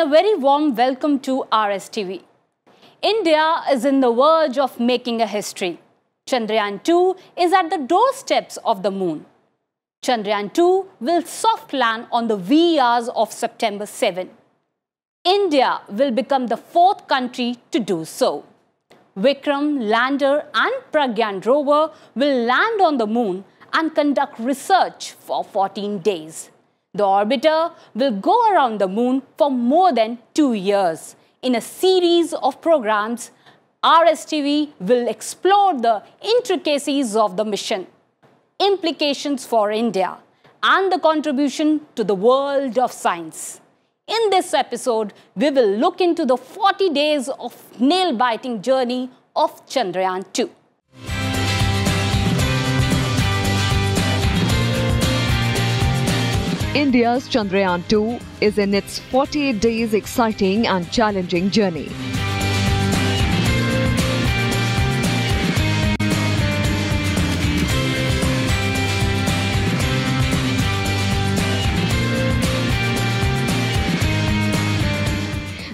A very warm welcome to RSTV. India is in the verge of making a history. Chandrayaan 2 is at the doorsteps of the moon. Chandrayaan 2 will soft land on the wee of September 7. India will become the fourth country to do so. Vikram, lander and Pragyan rover will land on the moon and conduct research for 14 days. The orbiter will go around the moon for more than two years. In a series of programs, RSTV will explore the intricacies of the mission, implications for India, and the contribution to the world of science. In this episode, we will look into the 40 days of nail-biting journey of Chandrayaan-2. India's Chandrayaan 2 is in its 48 days exciting and challenging journey.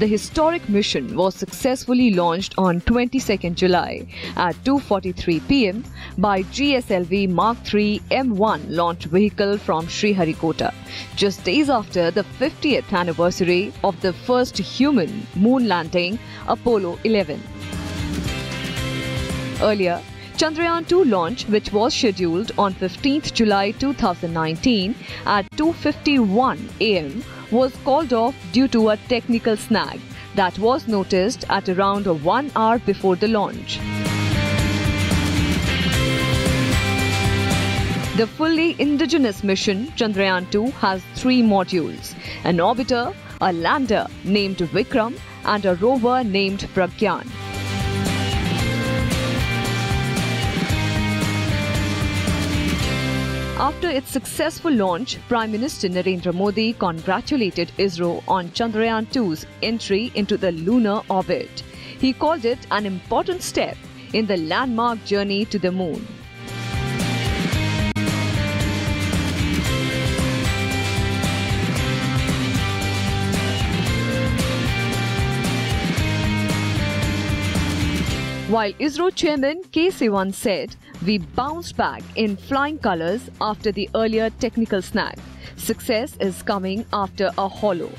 The historic mission was successfully launched on 22nd July at 2:43 pm by GSLV Mark III M1 launch vehicle from Sriharikota, just days after the 50th anniversary of the first human moon landing Apollo 11. Earlier, Chandrayaan 2 launch, which was scheduled on 15th July 2019 at 2:51 am, was called off due to a technical snag that was noticed at around one hour before the launch. The fully indigenous mission Chandrayaan 2 has three modules an orbiter, a lander named Vikram, and a rover named Pragyan. After its successful launch, Prime Minister Narendra Modi congratulated ISRO on Chandrayaan 2's entry into the lunar orbit. He called it an important step in the landmark journey to the moon. While ISRO chairman K. Sivan said, we bounced back in flying colors after the earlier technical snag. Success is coming after a hollow.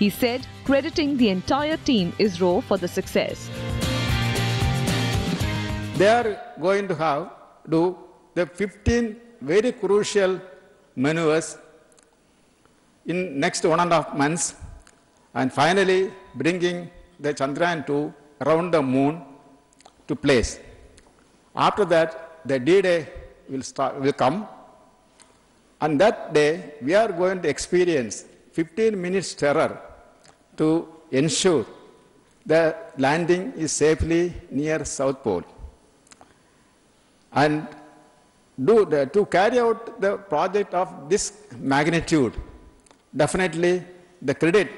He said, crediting the entire team ISRO for the success. They are going to have do the 15 very crucial maneuvers in next one and a half months and finally bringing the Chandrayaan 2 around the moon to place. After that, the D-Day will, start, will come. And that day, we are going to experience 15 minutes terror to ensure the landing is safely near South Pole. And do the, to carry out the project of this magnitude, definitely the credit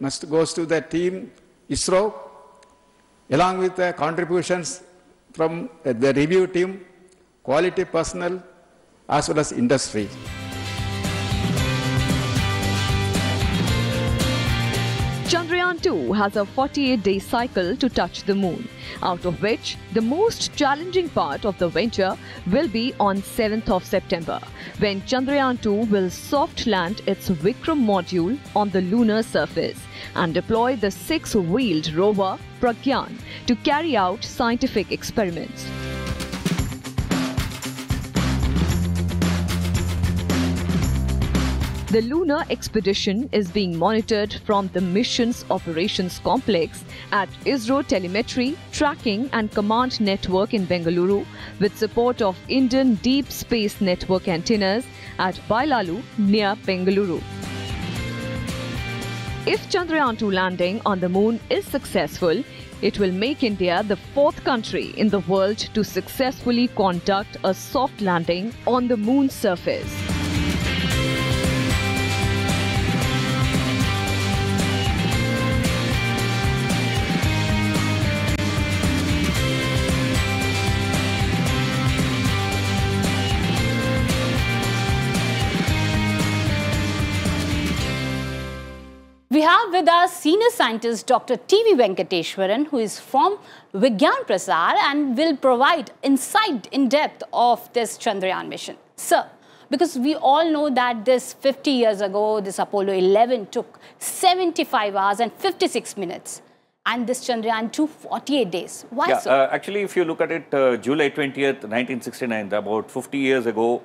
must goes to the team ISRO along with the contributions from uh, the review team, quality personnel, as well as industry. Chandrayaan 2 has a 48 day cycle to touch the moon, out of which the most challenging part of the venture will be on 7th of September, when Chandrayaan 2 will soft land its Vikram module on the lunar surface and deploy the six wheeled rover Pragyan to carry out scientific experiments. The lunar expedition is being monitored from the mission's operations complex at ISRO Telemetry, Tracking and Command Network in Bengaluru with support of Indian Deep Space Network antennas at Byalalu near Bengaluru. If Chandrayaan 2 landing on the moon is successful, it will make India the fourth country in the world to successfully conduct a soft landing on the moon's surface. With us senior scientist Dr. T.V. Venkateswaran, who is from Vigyan Prasar and will provide insight in depth of this Chandrayaan mission. Sir, because we all know that this 50 years ago, this Apollo 11 took 75 hours and 56 minutes. And this Chandrayaan 2, 48 days. Why Yeah, so? uh, actually, if you look at it, uh, July 20th, 1969, about 50 years ago,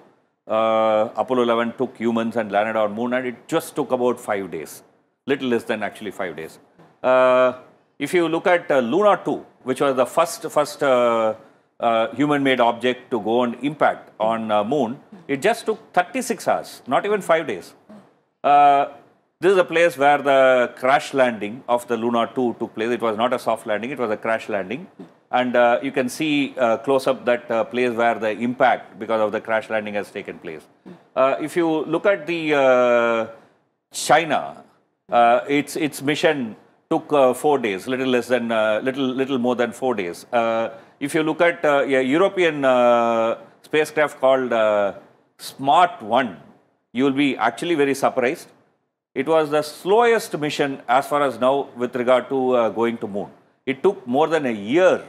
uh, Apollo 11 took humans and landed on moon, and it just took about five days, little less than actually five days. Uh, if you look at uh, Luna 2, which was the first first uh, uh, human-made object to go and impact on uh, moon, it just took 36 hours, not even five days. Uh, this is a place where the crash landing of the Luna 2 took place. It was not a soft landing, it was a crash landing. And you can see close up that place where the impact because of the crash landing has taken place. If you look at the China, uh, its, its mission took uh, four days, little less than, uh, little, little more than four days. Uh, if you look at uh, a European uh, spacecraft called Smart 1, you will be actually very surprised. It was the slowest mission as far as now with regard to going to moon. It took more than a year,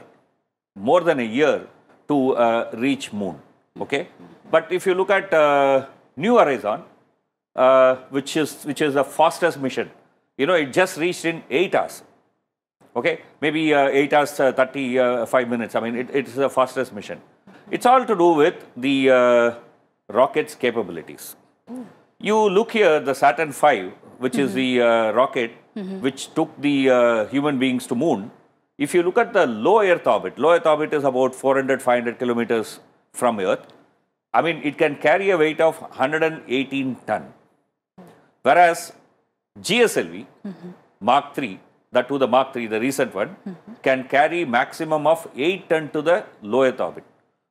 more than a year to reach moon. Okay, but if you look at New Horizon, uh, which is which is the fastest mission, you know, it just reached in eight hours. Okay, maybe uh, 8 hours, uh, 35 minutes. I mean, it, it's the fastest mission. It's all to do with the uh, rocket's capabilities. You look here, the Saturn V, which is the uh, rocket which took the uh, human beings to moon. If you look at the low Earth orbit, low Earth orbit is about 400, 500 kilometers from Earth. I mean, it can carry a weight of 118 ton. Whereas GSLV Mark III, that to the Mark III, the recent one, can carry maximum of 8 ton to the low Earth orbit.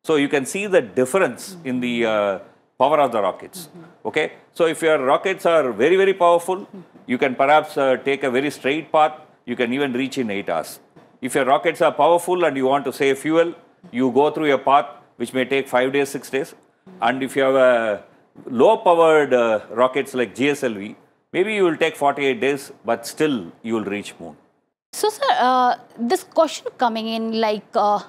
So you can see the difference in the uh, power of the rockets. Okay, so if your rockets are very very powerful, you can perhaps uh, take a very straight path. You can even reach in 8 hours. If your rockets are powerful and you want to save fuel, you go through a path which may take 5 days, 6 days. And if you have a low powered uh, rockets like GSLV, maybe you will take 48 days, but still you will reach moon. So, sir, uh, this question coming in like uh,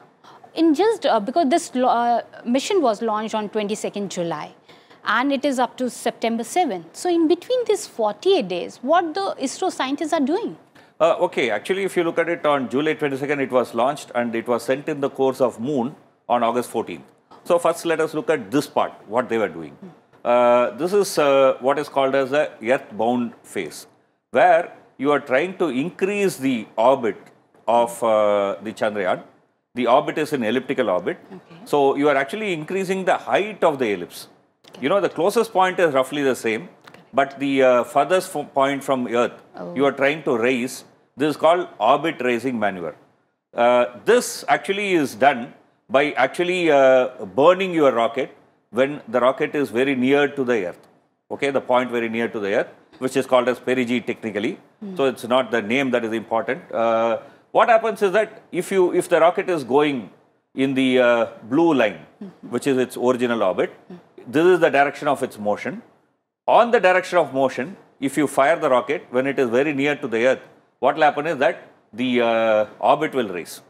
in just uh, because this uh, mission was launched on 22nd July and it is up to September 7th. So, in between these 48 days, what the ISRO scientists are doing? Uh, okay, actually, if you look at it on July 22nd, it was launched and it was sent in the course of Moon on August 14th. So, first let us look at this part, what they were doing. Uh, this is uh, what is called as the earthbound phase, where you are trying to increase the orbit of uh, the Chandrayaan. The orbit is in elliptical orbit. So, you are actually increasing the height of the ellipse. You know, the closest point is roughly the same, but the uh, furthest point from Earth, you are trying to raise. This is called orbit raising maneuver. Uh, this actually is done by actually uh, burning your rocket when the rocket is very near to the Earth. Okay, the point very near to the Earth, which is called as perigee technically. So it's not the name that is important. Uh, what happens is that if you if the rocket is going in the uh, blue line, which is its original orbit, this is the direction of its motion. On the direction of motion, if you fire the rocket when it is very near to the Earth, what will happen is that the uh, orbit will raise.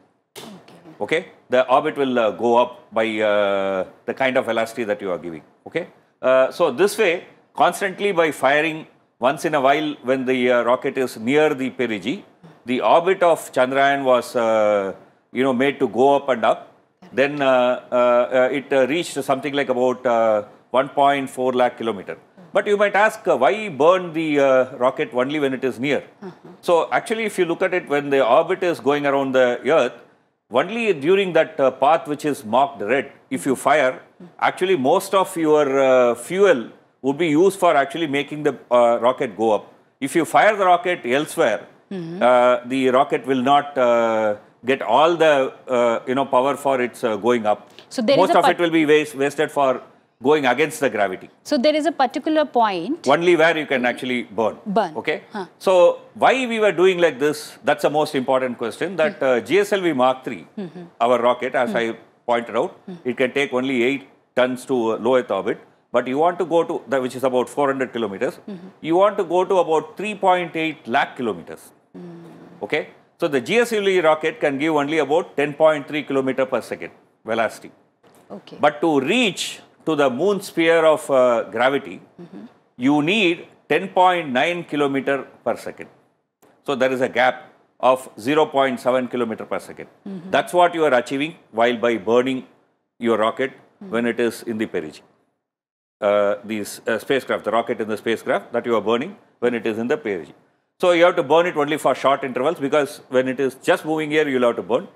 Okay, the orbit will uh, go up by uh, the kind of velocity that you are giving. Okay, uh, so this way, constantly by firing once in a while when the uh, rocket is near the perigee, the orbit of Chandrayaan was uh, you know made to go up and up. Then uh, uh, uh, it uh, reached something like about uh, 1.4 lakh kilometer. But you might ask uh, why burn the uh, rocket only when it is near? So actually, if you look at it, when the orbit is going around the Earth, only during that uh, path which is marked red, if you fire, actually most of your uh, fuel would be used for actually making the uh, rocket go up. If you fire the rocket elsewhere, uh, the rocket will not uh, get all the uh, you know power for its uh, going up. So most of it will be waste, wasted for going against the gravity So, there is a particular point. only where you can actually burn. Burn. Okay. Huh. So why we were doing like this? That's the most important question. That Hmm. uh, GSLV Mark III, Mm-hmm. our rocket, as I pointed out, it can take only eight tons to uh, low Earth orbit. but you want to go to, the, which is about 400 kilometers, you want to go to about 3.8 lakh kilometers. Okay? So the GSLV rocket can give only about 10.3 kilometer per second velocity. Okay. But to reach to the moon sphere of uh, gravity, you need 10.9 kilometer per second. So there is a gap of 0.7 kilometer per 2nd That's what you are achieving while by burning your rocket when it is in the perigee. Uh, the uh, spacecraft, the rocket in the spacecraft that you are burning when it is in the perigee. So you have to burn it only for short intervals because when it is just moving here, you'll have to burn.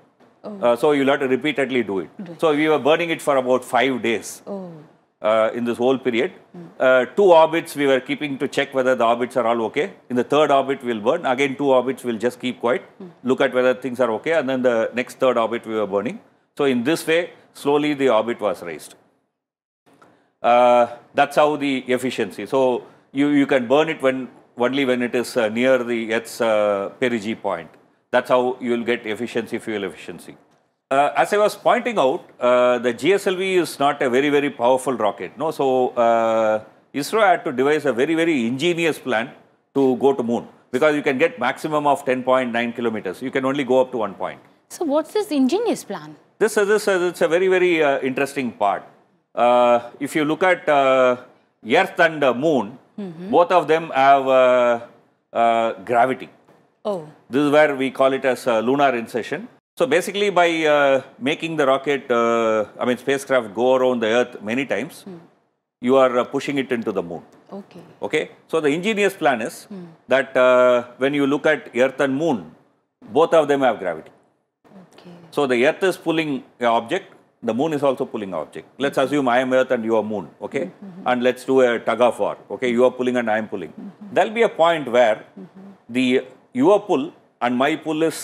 Uh, so you'll have to repeatedly do it. So we were burning it for about five days oh. uh, in this whole period. Uh, two orbits we were keeping to check whether the orbits are all okay. In the third orbit we'll burn. Again two orbits we'll just keep quiet, look at whether things are okay and then the next third orbit we were burning. So in this way, slowly the orbit was raised. Uh, that's how the efficiency. So you, you can burn it when only when it is uh, near the Earth's uh, perigee point. That's how you will get efficiency, fuel efficiency. Uh, as I was pointing out, uh, the GSLV is not a very, very powerful rocket. No, so uh, ISRO had to devise a very, very ingenious plan to go to moon because you can get maximum of 10.9 kilometers. You can only go up to one point. So what's this ingenious plan? This is this is it's a very very uh, interesting part. Uh, if you look at uh, Earth and Moon, both of them have uh, uh, gravity. Oh, This is where we call it as lunar insertion. So basically, by uh, making the rocket, uh, I mean spacecraft, go around the Earth many times, you are uh, pushing it into the Moon. okay. Okay. So the ingenious plan is that uh, when you look at Earth and Moon, both of them have gravity. Okay. So the Earth is pulling an object, the Moon is also pulling an object. Let's assume I am Earth and you are Moon, okay? And let's do a tug of war, okay? You are pulling and I am pulling. There'll be a point where the your pull and my pull is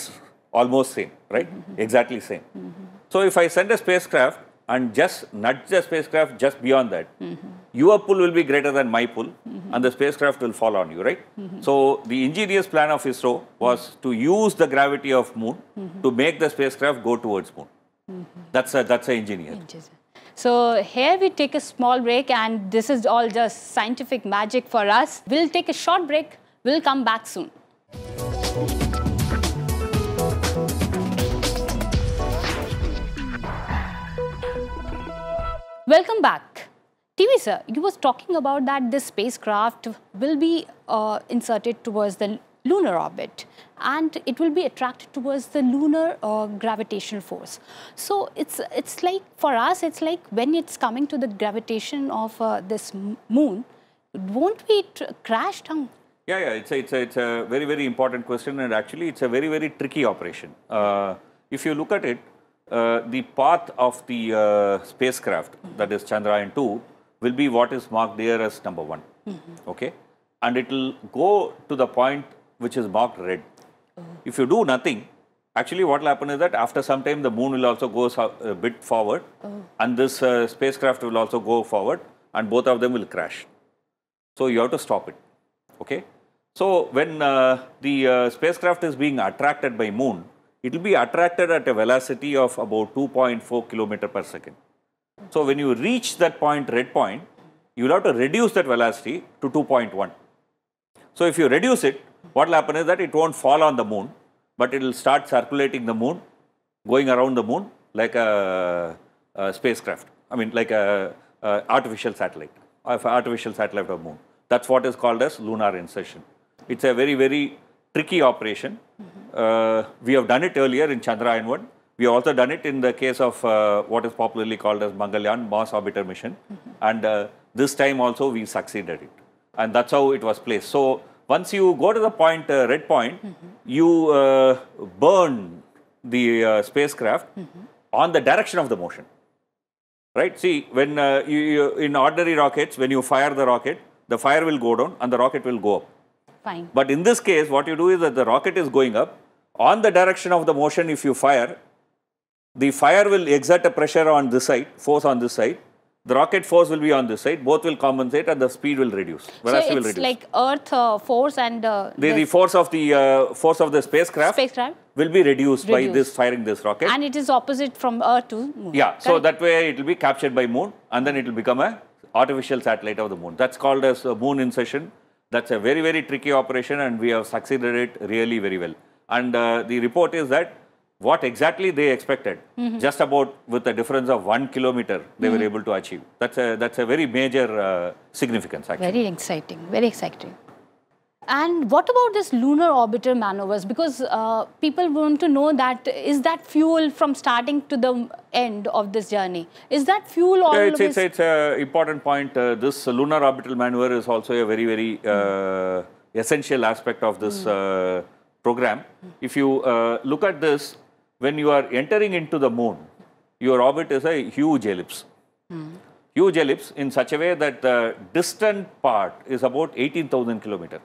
almost same, right? Mm-hmm. Exactly same. Mm-hmm. So if I send a spacecraft and just nudge the spacecraft just beyond that, mm-hmm. your pull will be greater than my pull and the spacecraft will fall on you, right? So the ingenious plan of ISRO was to use the gravity of moon to make the spacecraft go towards moon. That's a, that's a engineer. So here we take a small break and this is all just scientific magic for us. We'll take a short break. We'll come back soon. Welcome back. TV sir, you was talking about that this spacecraft will be uh, inserted towards the lunar orbit and it will be attracted towards the lunar uh, gravitational force. So it's it's like for us, it's like when it's coming to the gravitation of uh, this moon, won't we crash down? Yeah, yeah, it's a, it's a, it's a very, very important question, and actually, it's a very, very tricky operation. Uh, if you look at it, uh, the path of the uh, spacecraft, that is Chandrayaan 2, will be what is marked there as number one. Okay? And it will go to the point which is marked red. If you do nothing, actually, what will happen is that after some time, the moon will also go a bit forward, and this uh, spacecraft will also go forward, and both of them will crash. So you have to stop it. Okay. So when uh, the uh, spacecraft is being attracted by moon, it will be attracted at a velocity of about 2.4 kilometer per second. So when you reach that point, red point, you will have to reduce that velocity to 2.1. So if you reduce it, what will happen is that it won't fall on the moon, but it will start circulating the moon, going around the moon like a, a spacecraft. I mean, like a, a artificial satellite, artificial satellite of moon. That's what is called as lunar insertion. It's a very, very tricky operation. Uh, we have done it earlier in Chandrayaan 1. We have also done it in the case of uh, what is popularly called as Mangalyaan Mars Orbiter mission. And uh, this time also we succeeded it. And that's how it was placed. So once you go to the point, uh, red point, you uh, burn the uh, spacecraft on the direction of the motion. Right? See, when uh, you, you, in ordinary rockets, when you fire the rocket, the fire will go down and the rocket will go up. Fine. But in this case, what you do is that the rocket is going up. On the direction of the motion, if you fire, the fire will exert a pressure on this side, force on this side. The rocket force will be on this side. Both will compensate and the speed will reduce. So Velocity will it's reduce. like Earth uh, force and uh, the, the force of the uh, force of the spacecraft, spacecraft, will be reduced, by this firing this rocket. and it is opposite from Earth to moon. yeah, so that way it will be captured by moon and then it will become a artificial satellite of the moon. That's called as a moon insertion. That's a very, very tricky operation and we have succeeded it really very well. And uh, the report is that what exactly they expected, just about with a difference of one kilometer, they were able to achieve. That's a, that's a very major uh, significance actually. Very exciting, very exciting. And what about this lunar orbiter maneuvers? Because uh, people want to know that is that fuel from starting to the end of this journey? Is that fuel Yeah, it's, it's, it's an important point. Uh, this lunar orbital maneuver is also a very, very uh, essential aspect of this uh, program. If you uh, look at this, when you are entering into the moon, your orbit is a huge ellipse. Huge ellipse in such a way that the distant part is about 18,000 kilometers.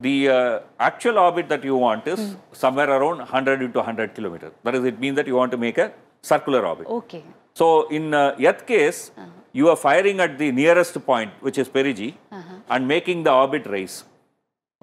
The uh, actual orbit that you want is somewhere around 100 into 100 kilometers. That is, it means that you want to make a circular orbit. okay. So in uh, Earth case, you are firing at the nearest point, which is perigee, and making the orbit raise,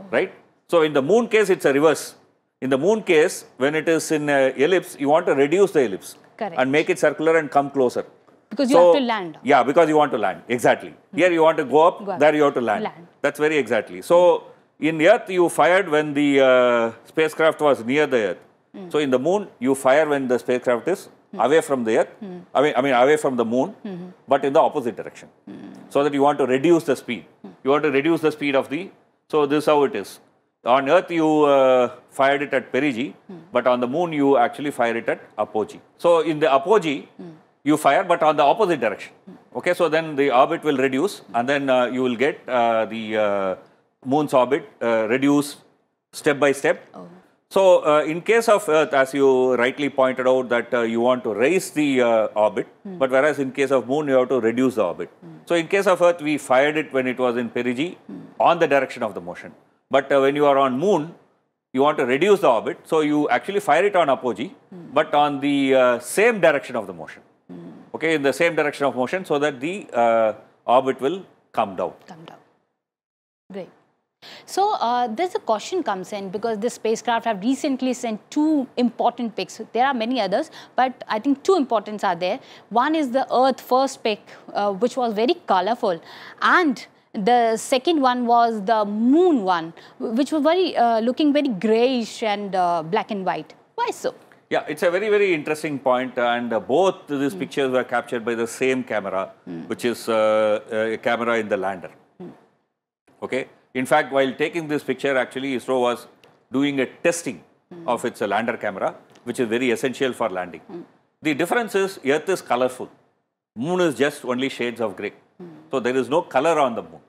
right? So in the moon case, it's a reverse. In the moon case, when it is in uh, ellipse, you want to reduce the ellipse Correct. and make it circular and come closer. Because you So- have to land. Yeah, because you want to land. Exactly. Here you want to go up, Go up. there you have to land. Land. That's very exactly. So in Earth, you fired when the uh, spacecraft was near the Earth. Hmm. So in the Moon, you fire when the spacecraft is away from the Earth. Hmm. I mean, I mean away from the Moon, but in the opposite direction. So that you want to reduce the speed. Hmm. You want to reduce the speed of the. So this is how it is. On Earth, you uh, fired it at perigee, Hmm. but on the Moon, you actually fire it at apogee. So in the apogee, Hmm. you fire, but on the opposite direction. Okay, so then the orbit will reduce, and then uh, you will get uh, the uh, moon's orbit uh, reduce step by step. So uh, in case of Earth, as you rightly pointed out, that uh, you want to raise the uh, orbit, but whereas in case of Moon, you have to reduce the orbit. So in case of Earth, we fired it when it was in perigee on the direction of the motion. But uh, when you are on Moon, you want to reduce the orbit, so you actually fire it on apogee, but on the uh, same direction of the motion. Okay, in the same direction of motion, so that the uh, orbit will come down. come down. Great. So uh, there's a caution comes in because this spacecraft have recently sent two important pics. There are many others, but I think two importance are there. One is the Earth first pic, uh, which was very colorful, and the second one was the Moon one, which was very uh, looking very grayish and uh, black and white. Why so? Yeah, it's a very, very interesting point, and uh, both these pictures were captured by the same camera, which is uh, a camera in the lander. Okay. In fact, while taking this picture, actually ISRO was doing a testing of its lander camera, which is very essential for landing. The difference is Earth is colorful, Moon is just only shades of gray. So there is no color on the Moon.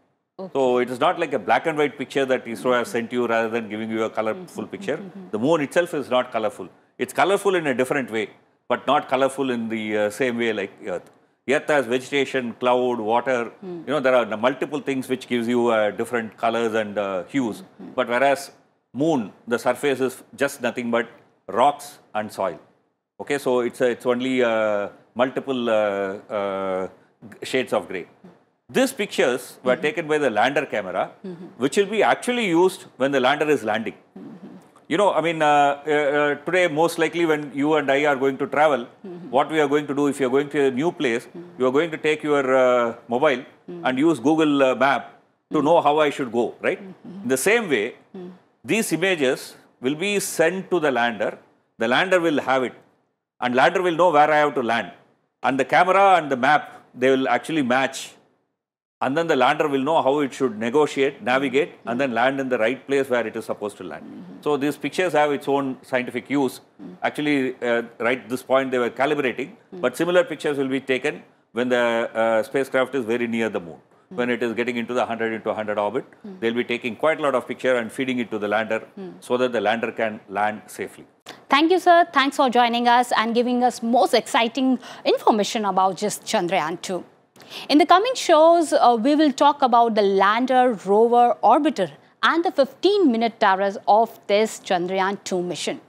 So it is not like a black and white picture that ISRO has sent you rather than giving you a colorful picture. The moon itself is not colorful. It's colorful in a different way, but not colorful in the uh, same way like Earth. Earth has vegetation, cloud, water. You know there are multiple things which gives you uh, different colors and uh, hues. But whereas moon, the surface is just nothing but rocks and soil. Okay, so it's a, it's only uh, multiple uh, uh, shades of gray. These pictures were taken by the lander camera, which will be actually used when the lander is landing. You know, I mean, uh, uh, uh, today most likely when you and I are going to travel, what we are going to do if you are going to a new place, you are going to take your uh, mobile and use Google uh, Map to know how I should go, right? In the same way, these images will be sent to the lander. The lander will have it, and lander will know where I have to land, and the camera and the map they will actually match and then the lander will know how it should negotiate, navigate, and then land in the right place where it is supposed to land. So these pictures have its own scientific use. Actually, uh, right this point they were calibrating, but similar pictures will be taken when the uh, spacecraft is very near the moon. When it is getting into the 100 into 100 orbit, they'll be taking quite a lot of picture and feeding it to the lander so that the lander can land safely. Thank you, sir. Thanks for joining us and giving us most exciting information about just Chandrayaan 2. In the coming shows, uh, we will talk about the lander, rover, orbiter and the 15-minute towers of this Chandrayaan 2 mission.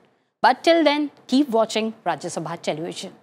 But till then, keep watching Rajya Sabha television.